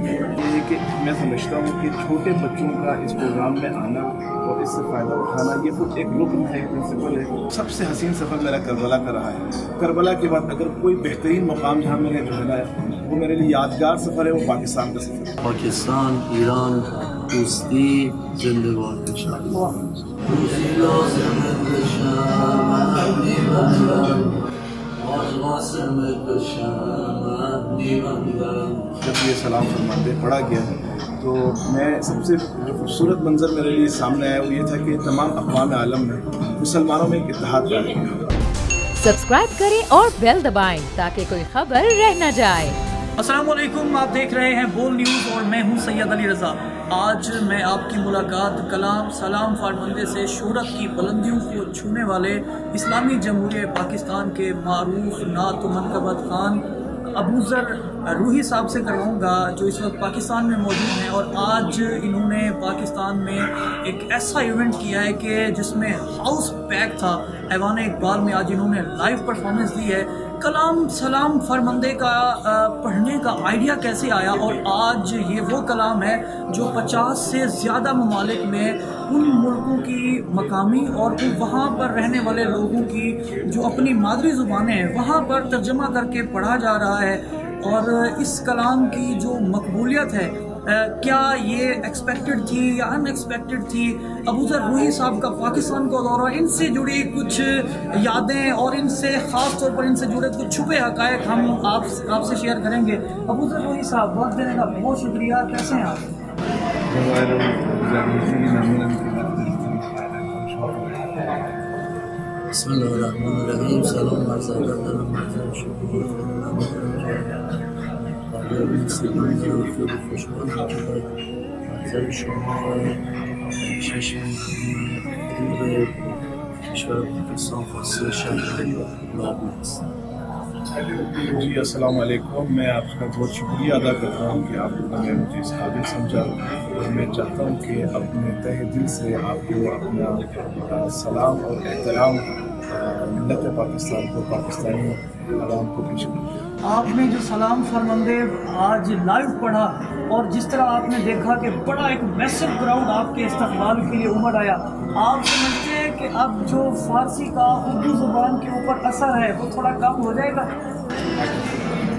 कि मैं समझता हूँ कि छोटे बच्चों का इस प्रोग्राम में आना और इससे फ़ायदा उठाना ये कुछ एक रुकन है प्रिंसिपल है। सबसे हसीन सफ़र मेरा करबला का रहा है। करबला के बाद अगर कोई बेहतरीन मकाम जहाँ मैंने जो है वो मेरे लिए यादगार सफ़र है वो पाकिस्तान का सफ़र है। पाकिस्तान ईरान जब ये सलाम फरमाते पढ़ा गया। तो मैं सबसे जो खूबसूरत मंजर मेरे लिए सामने आया वो ये था कि तमाम अकवाम आलम में मुसलमानों में एक इतिहाद सब्सक्राइब करें और बेल दबाएँ ताकि कोई खबर रह न जाए। असलम आप देख रहे हैं बोल न्यूज़ और मैं हूँ सैयद अली रज़ा। आज मैं आपकी मुलाकात कलाम सलाम फारमंदे से शहरत की बुलंदियों को छूने वाले इस्लामी जमहूर पाकिस्तान के मारूफ नात मनकबत खान अबूज़र रूही साहब से करवाऊँगा, जो इस वक्त पाकिस्तान में मौजूद हैं, और आज इन्होंने पाकिस्तान में एक ऐसा इवेंट किया है कि जिसमें हाउस पैक था। ऐवान इकबाल में आज इन्होंने लाइव परफॉर्मेंस दी है। कलाम सलाम फरमंदे का पढ़ने का आइडिया कैसे आया? और आज ये वो कलाम है जो 50 से ज़्यादा ममालिक में उन मुल्कों की मकामी और वहाँ पर रहने वाले लोगों की जो अपनी मादरी ज़ुबानें हैं, वहाँ पर तर्जमा करके पढ़ा जा रहा है। और इस कलाम की जो मकबूलियत है क्या ये एक्सपेक्टेड थी या अनएक्सपेक्टेड थी? अबूजर रूही साहब का पाकिस्तान का दौरा, इनसे जुड़ी कुछ यादें और इनसे ख़ास तौर पर इनसे जुड़े कुछ छुपे हकायक हम आप, आपसे शेयर करेंगे। अबूजर रूही साहब वक्त देने का बहुत शुक्रिया। कैसे हैं आप? सलाम जी अस्सलाम वालेकुम मैं आपका बहुत शुक्रिया अदा कर रहा हूँ कि आप लोगों ने मुझे इस काबिल समझा। और मैं चाहता हूँ कि अपने तहे दिल से आपको अपना सलाम और एहतराम मिलत पाकिस्तान को, पाकिस्तानी आवाम को पेश करूँ। आपने जो सलाम फरमंदे आज लाइव पढ़ा और जिस तरह आपने देखा कि बड़ा एक मैसिव क्राउड आपके इस्तकबाल के लिए उमड़ आया आप समझते हैं कि अब जो फारसी का उर्दू ज़ुबान के ऊपर असर है वो थोड़ा कम हो जाएगा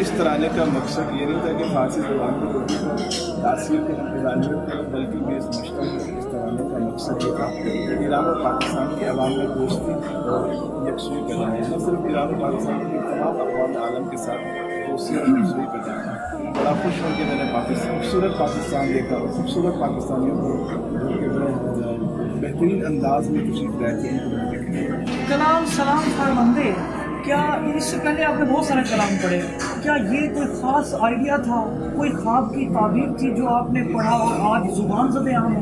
इस तराने का मकसद ये नहीं था कि फारसी जबान को उर्दू को तासीर के इवालत करें बल्कि मैं समझता हूँ ये था ईरान और पाकिस्तान के अवाम में दोस्ती और यकसुई है। न सिर्फ़ ईरान और पाकिस्तान की तमाम अकवाम आलम के साथ दोस्ती और यकसुई है। बड़ा खुश हूँ कि मैंने पाकिस्तान, खूबसूरत पाकिस्तान देखा और खूबसूरत पाकिस्तानियों को बेहतरीन अंदाज में उनको मैं देखने कलाम, सलाम फरमंदे क्या इससे पहले आपने बहुत सारे कलाम पढ़े। क्या ये कोई ख़ास आइडिया था? कोई ख्वाब की ताबीर थी जो आपने पढ़ा और आज ज़ुबान ज़द आम हो?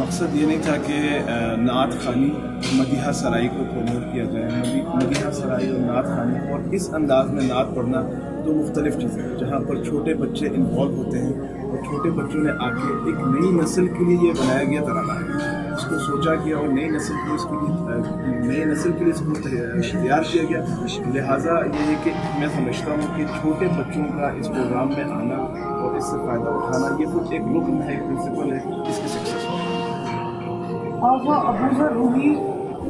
मकसद ये नहीं था कि अ, नात खानी मदीहा सराई को प्रमोट किया जाए मदी- मदीहा सराई और नात खानी और इस अंदाज में नात पढ़ना दो मुख्तलिफ चीज़ें हैं जहाँ पर छोटे बच्चे इन्वॉल्व होते हैं और छोटे बच्चों ने आके एक नई नस्ल के लिए ये बनाया गया तराना है। उसको सोचा गया और नई नस्ल को इसके लिए नई नस्ल के लिए इसको तैयार किया गया। लिहाजा ये है कि मैं समझता हूँ कि छोटे बच्चों का इस प्रोग्राम में आना और इससे फ़ायदा उठाना, ये कुछ एक रुकन है एक प्रिंसिपल है, इसकी सक्सेस अबूजर रूही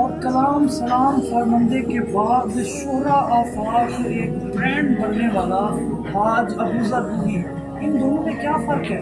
और कलाम सलाम फरमंदे के बाद शोरा आफाक एक ब्रांड बनने वाला आज अबूजर रूही इन दोनों में क्या फ़र्क है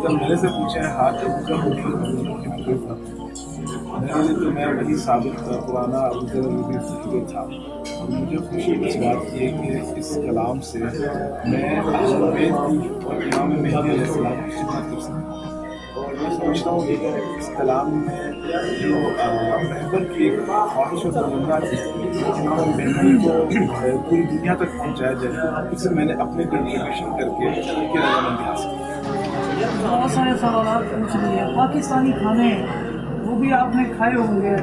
अगर मेरे से पूछे हैं हाथ अबूजर रूबी कोई फर्क नहीं। मेरे लिए तो मैं वही साबित पुराना अबूजर रूबी जो था और मुझे खुशी इस बात की है कि इस कलाम से मैं अहलबैत की और इमाम मेहदी अलैहिस्सलाम की खिदमत कर सकता हूँ और मैं समझता हूँ कि अगर इस कलाम में जो अ, रहबर की एक ख्वाहिश और तमन्ना थी कि इमाम मेहदी को अ, पूरी दुनिया तक पहुँचाया जाए इससे मैंने अपने कंट्रीब्यूशन करके उनकी रजामंदी हासिल की बहुत सारे सवाल पूछ लिए पाकिस्तानी खाने वो भी आपने खाए होंगे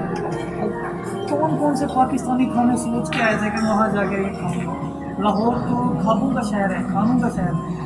कौन कौन से पाकिस्तानी खाने सोच के आए थे कि वहाँ जाके ये खाऊंगा लाहौर तो खाबों का शहर है खानों का शहर है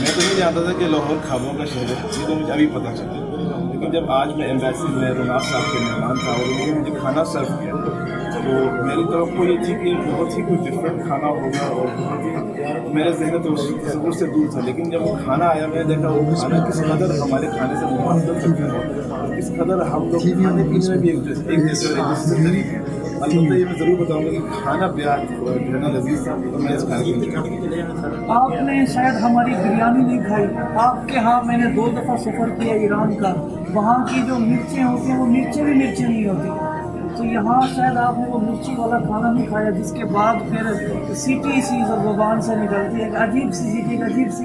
मैं तो नहीं जानता था कि लाहौर खाबों का शहर है ये तो मुझे अभी पता चला लेकिन जब आज मैं एम्बेसी में रोनाक साहब के मेहमान था और उन्होंने मुझे खाना सर्व किया तो मेरी तरफ़ को ये थी कि बहुत ही कोई डिफरेंट खाना होगा और बहुत ही मेरे जहन तो तस्वुर से दूर था लेकिन जब वो खाना आया मैंने देखा वो खाना किस कदर हमारे खाने से मुख्तलिफ़ है और किस कदर हम लोग खाने पीने में भी एक जैसे एक दूसरे से। करीब ये मैं ज़रूर बताऊँगा कि खाना प्यार है लजीज था तो मैं इस खाने को इंतज़ार आपने शायद हमारी बिरयानी नहीं खाई। आपके यहाँ मैंने दो दफ़ा सफ़र किया ईरान का। वहाँ की जो मिर्चें होती हैं वो मिर्चें भी मिर्चें नहीं होती। तो यहाँ शायद आपने वो मिर्ची वाला खाना नहीं खाया जिसके बाद फिर सीटी सी जुबान से निकलती है एक अजीब सी सीटी एक अजीब सी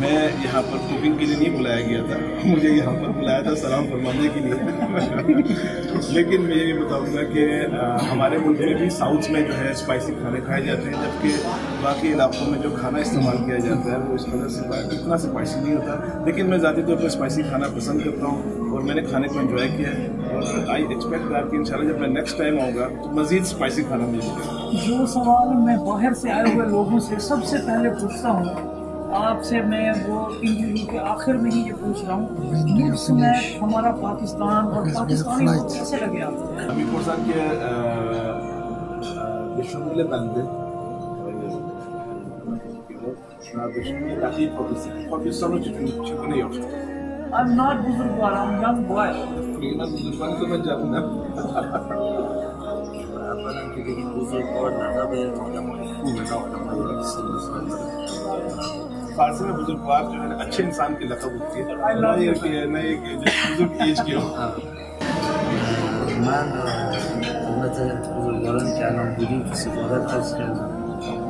मैं यहाँ पर कुकिंग के लिए नहीं बुलाया गया था मुझे यहाँ पर बुलाया था सलाम फरमाने के लिए लेकिन मैं ये भी बताऊँगा कि अ, हमारे मुल्क में भी साउथ में जो है स्पाइसी खाने खाए जाते हैं जबकि बाकी इलाकों में जो खाना इस्तेमाल किया जाता है वो इस कदर से इतना स्पाइसी नहीं होता। लेकिन मैं ज़्यादा तौर पर स्पाइसी खाना पसंद करता हूँ और मैंने खाने को इन्जॉय किया है। और आई एक्सपेक्ट दैट कि इंशाल्लाह जब मैं नेक्स्ट टाइम आऊँगा तो मज़ीद स्पाइसी खाना मिल जाएगा जो सवाल मैं बाहर से आए हुए लोगों से सबसे पहले पूछता हूँ आपसे मैं वो इंटरव्यू के आखिर में ही ये पूछ रहा हूँ मैं हमारा पाकिस्तान और पाकिस्तानी कैसे लगे आपको? हमीरपुर साहब के विश्वविद्यालय बंदे Professionaldir. Dahi publicity. Profesyonel çöpüne yok. I'm not Buzurban, I'm young boy. You're not Buzurban, so much I'm not. अपन के लिए बुज़ुर्ग और नाना बेर होना मुझे फारसी में बुज़ुर्ग बाप जो है ना अच्छे इंसान की लकब होती है ना ये कि है ना ये कि बुज़ुर्ग एज के हो मैं मैं बुज़ुर्ग वालों के नाम बुज़ुर्ग किसी औरत का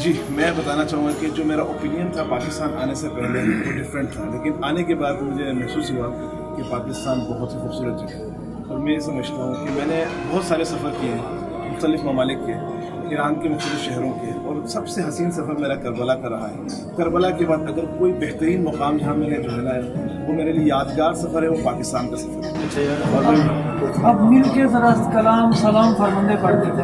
जी मैं बताना चाहूँगा कि जो मेरा ओपिनियन था पाकिस्तान आने से पहले वो डिफरेंट था लेकिन आने के बाद मुझे महसूस हुआ कि पाकिस्तान बहुत ही खूबसूरत जगह है और मैं ये समझता हूँ कि मैंने बहुत सारे सफ़र किए हैं मुख्तलिफ़ ममालिक के ईरान के मुख्तु शहरों के और सबसे हसीन सफ़र मेरा करबला का रहा है। करबला के बाद अगर कोई बेहतरीन मुकाम जहाँ मैंने जो है ना वो मेरे लिए यादगार सफ़र है वो पाकिस्तान का सफ़र है। और मैं अब मिल के जरा कलाम सलाम फरमंदे पढ़ते थे।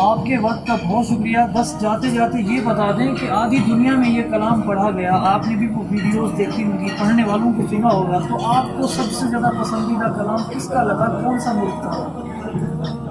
आपके वक्त का बहुत शुक्रिया बस जाते जाते ये बता दें कि आधी दुनिया में ये कलाम पढ़ा गया आपने भी वो वीडियोस देखी होंगी पढ़ने वालों को सुना होगा तो आपको सबसे ज़्यादा पसंदीदा कलाम किसका लगा कौन सा मुल्क था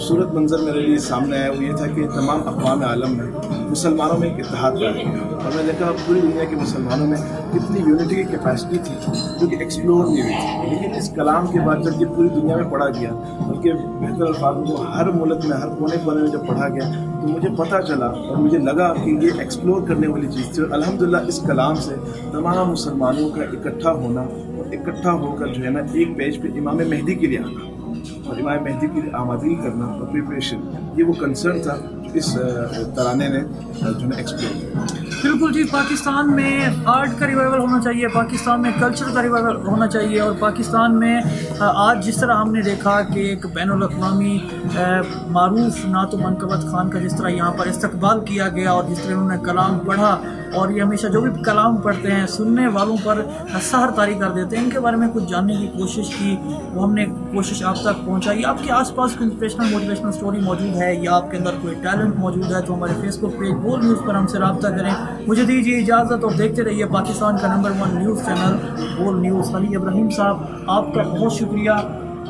खूबसूरत मंजर मेरे लिए सामने आया, वो ये था कि तमाम अकवाम आलम में मुसलमानों में एक इतिहाद रहा और मैंने देखा पूरी दुनिया के मुसलमानों में कितनी यूनिटी की कैपेसिटी थी, जो कि एक्सप्लोर नहीं हुई थी। लेकिन इस कलाम के बाद जब ये पूरी दुनिया में पढ़ा गया, बल्कि बेहतर अल्फाज को हर मुल्क में, हर कोने कोने में जब पढ़ा गया तो मुझे पता चला और मुझे लगा कि ये एक्सप्लोर करने वाली चीज़ थी। और अल्हम्दुलिल्लाह, इस कलाम से तमाम मुसलमानों का इकट्ठा होना और इकट्ठा होकर जो है ना, एक पेज पे इमाम मेहदी के लिए आना। इमाम मेहदी के आमादगी करना और प्रिपरेशन ये वो कंसर्न था इस तराने ने जो है एक्सप्लोर बिल्कुल जी, पाकिस्तान में आर्ट का रिवाइवल होना चाहिए, पाकिस्तान में कल्चर का रिवाइवल होना चाहिए और पाकिस्तान में आज जिस तरह हमने देखा कि एक बैन अवी मरूफ नातो मनकबत खान का जिस तरह यहाँ पर इस्तबाल किया गया और जिस तरह उन्होंने कलाम पढ़ा और ये हमेशा जो भी कलाम पढ़ते हैं, सुनने वालों पर सहर तारी कर देते हैं। इनके बारे में कुछ जानने की कोशिश की, वो हमने कोशिश आप तक पहुँचाई। आपके आसपास कोई इंस्पिरेशनल मोटिवेशनल स्टोरी मौजूद है या आपके अंदर कोई टैलेंट मौजूद है तो हमारे फेसबुक पेज बोल न्यूज़ पर हमसे रबता करें। मुझे दीजिए इजाज़त और देखते रहिए पाकिस्तान का number one news channel Bol news Ali Ibrahim साहब, आपका बहुत शुक्रिया।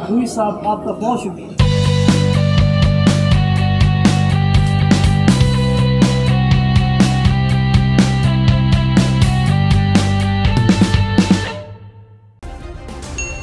हुई साहब, आपका बहुत शुक्रिया।